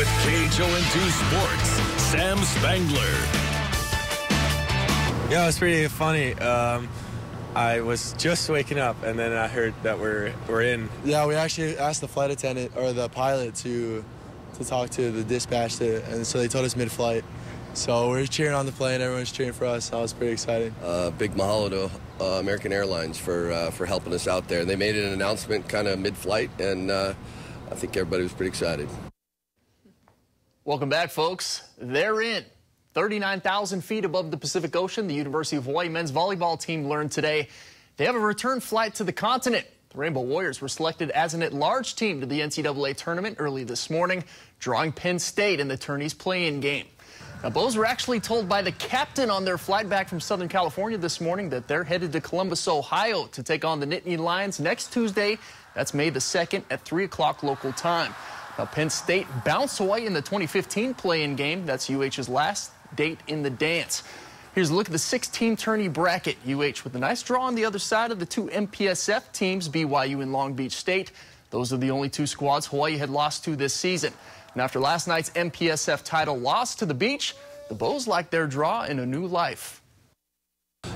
with KHON2 Sports, Sam Spangler. Yeah, it was pretty funny. Um, I was just waking up, and then I heard that we're we're in. Yeah, we actually asked the flight attendant or the pilot to to talk to the dispatch, to, and so they told us mid-flight. So we're cheering on the plane. Everyone's cheering for us. That was pretty exciting. Uh, big mahalo to uh, American Airlines for uh, for helping us out there. They made an announcement kind of mid-flight, and uh, I think everybody was pretty excited. Welcome back, folks. They're in. 39,000 feet above the Pacific Ocean, the University of Hawaii men's volleyball team learned today they have a return flight to the continent. The Rainbow Warriors were selected as an at-large team to the NCAA tournament early this morning, drawing Penn State in the tourney's play-in game. Now, Bows were actually told by the captain on their flight back from Southern California this morning that they're headed to Columbus, Ohio to take on the Nittany Lions next Tuesday. That's May the 2nd at 3 o'clock local time. Now, Penn State bounced Hawaii in the 2015 play-in game. That's UH's last date in the dance. Here's a look at the 16-team tourney bracket. UH with a nice draw on the other side of the two MPSF teams, BYU and Long Beach State. Those are the only two squads Hawaii had lost to this season. And after last night's MPSF title loss to the beach, the Bows like their draw in a new life.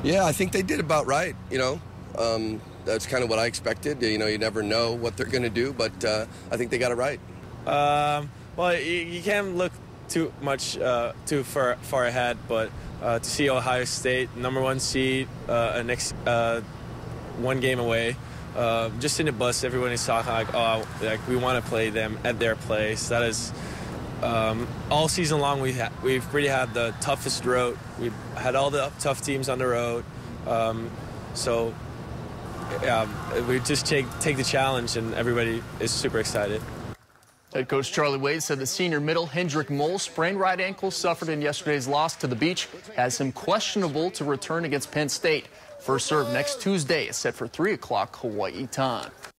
Yeah, I think they did about right. You know, um, that's kind of what I expected. You know, you never know what they're going to do, but uh, I think they got it right. Um, well, you, you can't look too much uh, too far far ahead, but uh, to see Ohio State number one seed, uh, next uh, one game away, uh, just in the bus, everyone is talking like, oh, like we want to play them at their place. That is. Um, all season long, we ha- we've really had the toughest road. We've had all the tough teams on the road. Um, so, yeah, we just take take the challenge, and everybody is super excited. Head coach Charlie Wade said the senior middle Hendrik Mol sprained right ankle suffered in yesterday's loss to the beach has him questionable to return against Penn State. First serve next Tuesday is set for 3 o'clock Hawaii time.